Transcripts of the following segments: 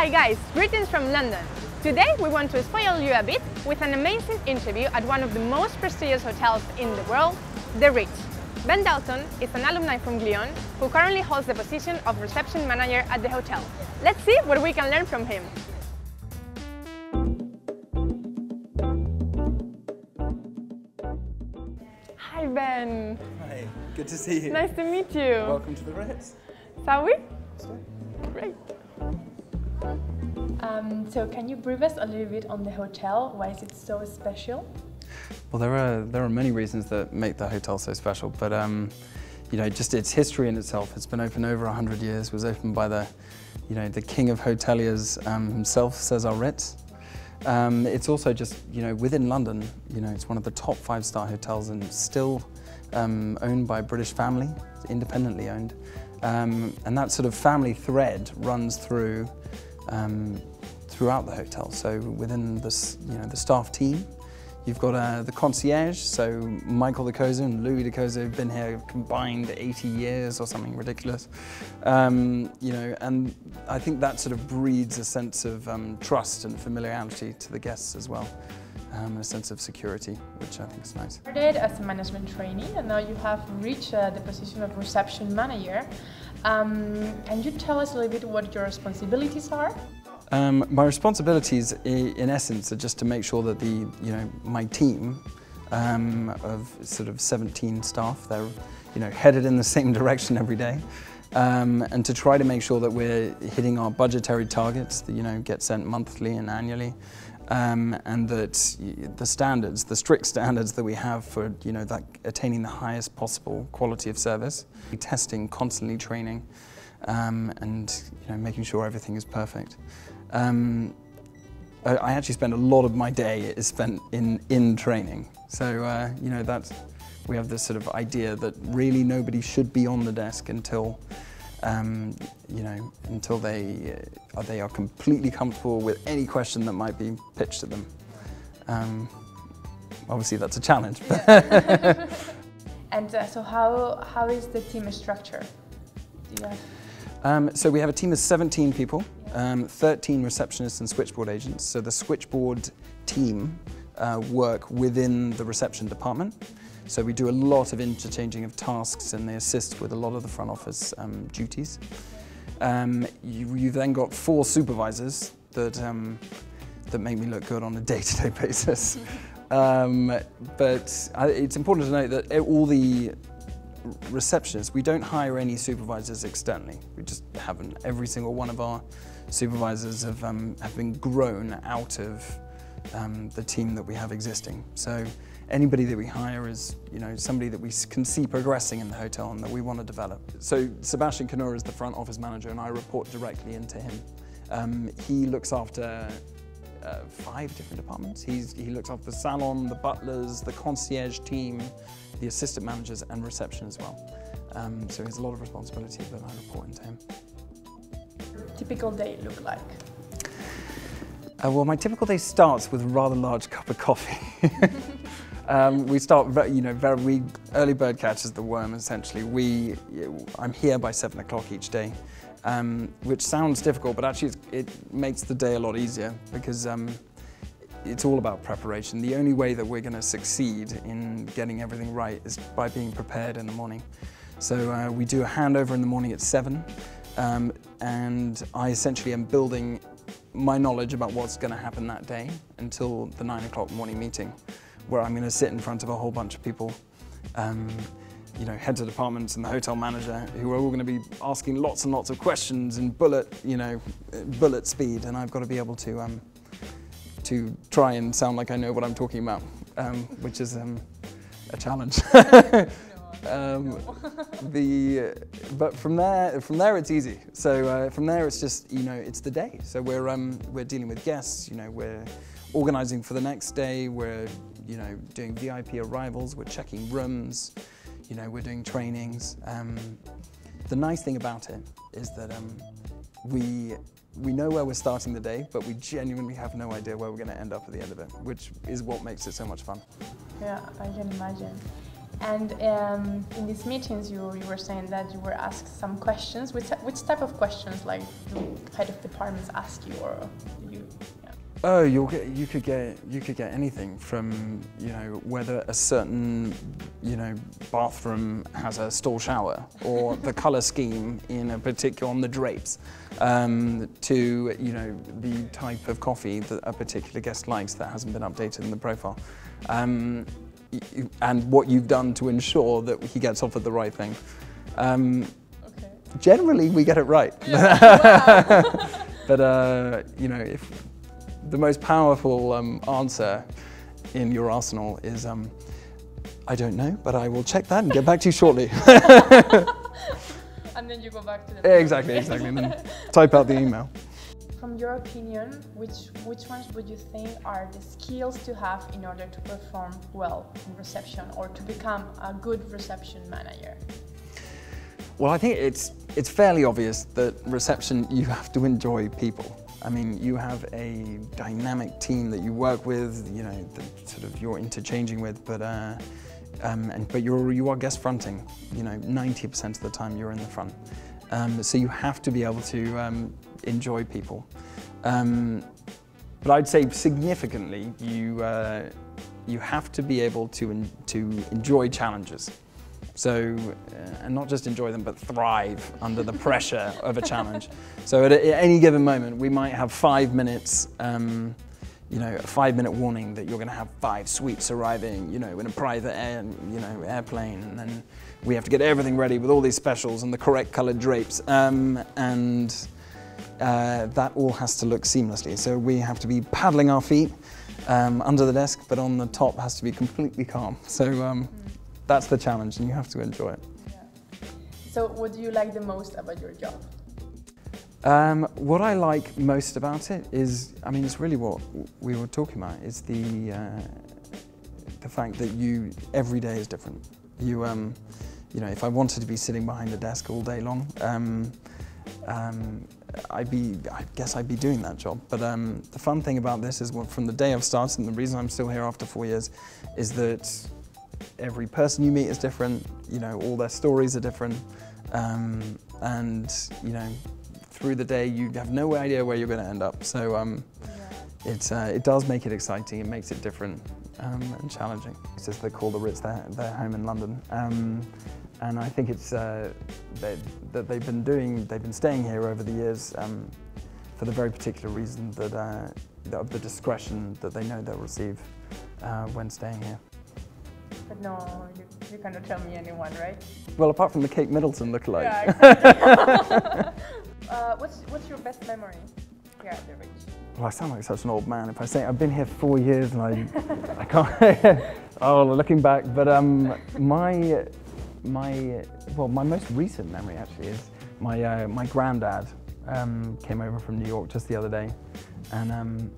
Hi guys, greetings from London. Today we want to spoil you a bit with an amazing interview at one of the most prestigious hotels in the world, The Ritz. Ben Dalton is an alumni from Lyon who currently holds the position of reception manager at the hotel. Let's see what we can learn from him. Hi Ben, Hi, good to see you. nice to meet you. Welcome to the Ritz. Shall we? Great. Um, so can you brief us a little bit on the hotel? Why is it so special? Well, there are there are many reasons that make the hotel so special, but um, you know, just its history in itself. It's been open over hundred years. Was opened by the, you know, the king of hoteliers um, himself, Cesar Ritz. Um, it's also just you know within London. You know, it's one of the top five-star hotels and still um, owned by a British family, independently owned. Um, and that sort of family thread runs through um, throughout the hotel. So within the, you know, the staff team, you've got uh, the concierge, so Michael de Cozar and Louis de Cozar have been here combined 80 years or something ridiculous. Um, you know, and I think that sort of breeds a sense of um, trust and familiarity to the guests as well, um, and a sense of security, which I think is nice. started as a management trainee and now you have reached uh, the position of reception manager. Um, can you tell us a little bit what your responsibilities are? Um, my responsibilities, in essence, are just to make sure that the, you know, my team um, of sort of 17 staff, they're, you know, headed in the same direction every day, um, and to try to make sure that we're hitting our budgetary targets that, you know, get sent monthly and annually, um, and that the standards, the strict standards that we have for, you know, that attaining the highest possible quality of service, testing, constantly training, um, and you know, making sure everything is perfect. Um, I, I actually spend a lot of my day is spent in, in training. So, uh, you know, that's, we have this sort of idea that really nobody should be on the desk until, um, you know, until they, uh, they are completely comfortable with any question that might be pitched at them. Um, obviously, that's a challenge. But And uh, so how, how is the team structure? Do you have Um, so we have a team of 17 people, um, 13 receptionists and switchboard agents. So the switchboard team uh, work within the reception department. So we do a lot of interchanging of tasks and they assist with a lot of the front office um, duties. Um, you, you've then got four supervisors that, um, that make me look good on a day-to-day basis. Um, but I, it's important to note that all the receptionists, we don't hire any supervisors externally. We just haven't. Every single one of our supervisors have, um, have been grown out of um, the team that we have existing. So anybody that we hire is, you know, somebody that we can see progressing in the hotel and that we want to develop. So Sebastian Canora is the front office manager and I report directly into him. Um, he looks after uh, five different departments. He's, he looks after the salon, the butlers, the concierge team, the assistant managers, and reception as well. Um, so he has a lot of responsibility, that I report into him. typical day look like? Uh, well, my typical day starts with a rather large cup of coffee. um, we start, you know, very we, early bird catches the worm. Essentially, we I'm here by seven o'clock each day, um, which sounds difficult, but actually it's, it makes the day a lot easier because um, it's all about preparation. The only way that we're going to succeed in getting everything right is by being prepared in the morning. So uh, we do a handover in the morning at seven, um, and I essentially am building my knowledge about what's going to happen that day until the nine o'clock morning meeting, where I'm going to sit in front of a whole bunch of people. Um, you know, heads of departments and the hotel manager, who are all going to be asking lots and lots of questions in bullet, you know, bullet speed, and I've got to be able to um, to try and sound like I know what I'm talking about, um, which is um, a challenge. um, the but from there from there it's easy. So uh, from there it's just you know it's the day. So we're um, we're dealing with guests. You know we're organising for the next day. We're you know doing VIP arrivals. We're checking rooms. You know we're doing trainings. Um, the nice thing about it is that um, we we know where we're starting the day, but we genuinely have no idea where we're going to end up at the end of it, which is what makes it so much fun. Yeah, I can imagine. And um, in these meetings, you, you were saying that you were asked some questions. Which, which type of questions, like, do head of departments ask you, or you? Yeah. Oh, you'll get, you could get you could get anything from you know whether a certain you know bathroom has a stall shower or the color scheme in a particular on the drapes um, to you know the type of coffee that a particular guest likes that hasn't been updated in the profile. Um, and what you've done to ensure that he gets offered the right thing. Um, Okay. generally, we get it right. but uh, you know, if the most powerful um, answer in your arsenal is, um, I don't know, but I will check that and get back to you shortly. And then you go back to the. exactly, exactly. And then type out the email. From your opinion, which which ones would you think are the skills to have in order to perform well in reception or to become a good reception manager? Well, I think it's it's fairly obvious that reception you have to enjoy people. I mean, you have a dynamic team that you work with, you know, that sort of you're interchanging with, but uh, um, and but you're you are guest fronting. You know, 90% of the time you're in the front. Um, so you have to be able to um, enjoy people. Um, but I'd say significantly, you uh, you have to be able to en- to enjoy challenges. So, uh, and not just enjoy them, but thrive under the pressure of a challenge. So, at, a, at any given moment, we might have five minutes, um, you know, a five-minute warning that you're going to have five suites arriving, you know, in a private air, you know, airplane, and then we have to get everything ready with all these specials and the correct coloured drapes, um, and uh, that all has to look seamlessly. So we have to be paddling our feet um, under the desk, but on the top has to be completely calm. So um, that's the challenge, and you have to enjoy it. So, what do you like the most about your job? Um, what I like most about it is, I mean, it's really what we were talking about. Is the uh, the fact that you every day is different. You, um, you know, if I wanted to be sitting behind a desk all day long, um, um, I'd be, I guess I'd be doing that job. But um, the fun thing about this is, what, from the day I've started, and the reason I'm still here after four years, is that every person you meet is different. You know, all their stories are different, um, and you know, through the day you have no idea where you're going to end up. So um, it's, uh, it does make it exciting. It makes it different um, and challenging. It's just they call the Ritz their, their home in London. Um, and I think it's uh, that, that they've been doing, they've been staying here over the years um, for the very particular reason that uh, of the discretion that they know they'll receive uh, when staying here. But no, you, you cannot tell me anyone, right? Well, apart from the Kate Middleton lookalike. Yeah, exactly. uh, what's, what's your best memory here at the Reach? Well, I sound like such an old man if I say I've been here four years and I, I can't. oh, looking back, but um, my my well, my most recent memory actually is my uh, my granddad um, came over from New York just the other day, and um,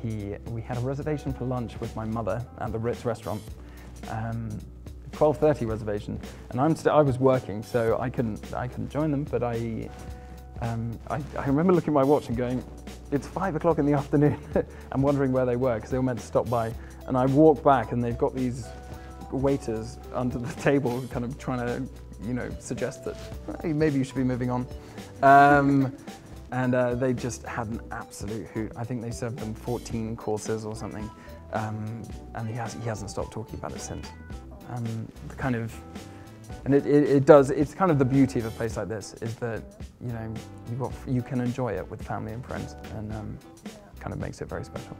he we had a reservation for lunch with my mother at the Ritz restaurant. Um, 12:30 reservation, and I'm I was working, so I couldn't I couldn't join them. But I, um, I I remember looking at my watch and going, it's five o'clock in the afternoon. I'm wondering where they were because they were meant to stop by. And I walked back and they've got these waiters under the table kind of trying to, you know, suggest that hey, maybe you should be moving on. Um, and uh, they just had an absolute hoot. I think they served them 14 courses or something. Um, and he, has, he hasn't stopped talking about it since. Um, the kind of, and it, it, it does, it's kind of the beauty of a place like this is that, you know, you've got, you can enjoy it with family and friends and um, kind of makes it very special.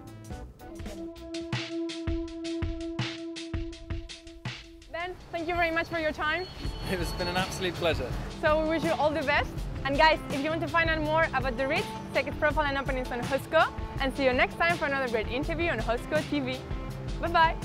Ben, thank you very much for your time. It's been an absolute pleasure. So we wish you all the best. And guys, if you want to find out more about the Ritz, its profile and openings on Hosco. And see you next time for another great interview on Hosco TV. Bye bye.